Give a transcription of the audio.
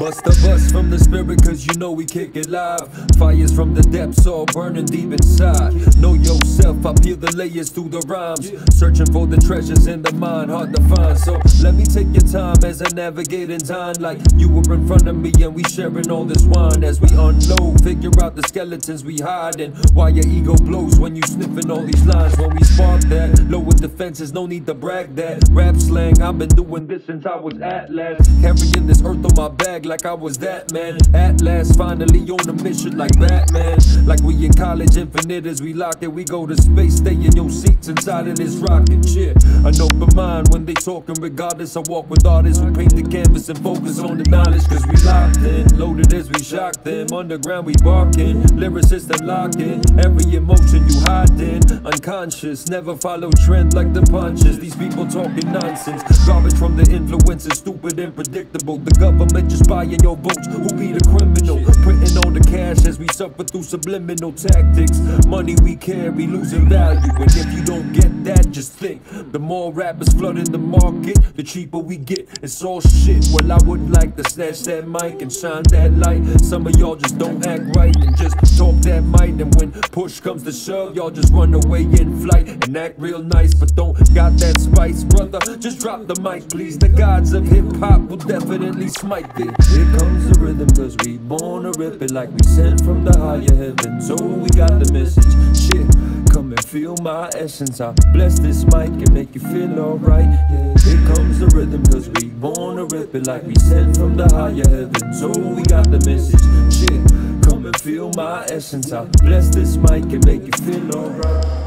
Bust a bust from the spirit, cause you know we kick it live. Fires from the depths, all burning deep inside. Know yourself, I peel the layers through the rhymes. Searching for the treasures in the mind, hard to find. So let me take your time as I navigate in time. Like you were in front of me, and we sharing all this wine as we unload. Figure out the skeletons we hide, and why your ego blows when you sniffing all these lines. When we spark lower defenses, no need to brag that. Rap slang, I've been doing this since I was Atlas. Carrying this earth on my back like I was that man. Atlas, finally on a mission like Batman. Like we in college, infinite as we locked it. We go to space, stay in your seats inside of this rocket shit. An open mind when they talking, regardless. I walk with artists who paint the canvas and focus on the knowledge. Cause we locked in, loaded as we shock them. Underground, we barking. Lyricists and locking. Every emotion you hide in, unconscious. Never follow trend like the punches. These people talking nonsense. Garbage from the influences, stupid and predictable. The government just buying your votes. Who be the criminal? We suffer through subliminal tactics. Money we carry losing value. And if you don't get that, just think. The more rappers flooding the market, the cheaper we get. It's all shit. Well, I would like to snatch that mic and shine that light. Some of y'all just don't act right and just that might. And when push comes to shove, y'all just run away in flight and act real nice, but don't got that spice, brother. Just drop the mic, please. The gods of hip hop will definitely smite thee Here comes the rhythm, cause we born to rip it like we sent from the higher heavens. So we got the message. Shit, come and feel my essence. I bless this mic and make you feel alright. Yeah, here comes the rhythm, cause we born to rip it like we sent from the higher heavens. So we got the message. Shit, and feel my essence. I bless this mic and make you feel alright.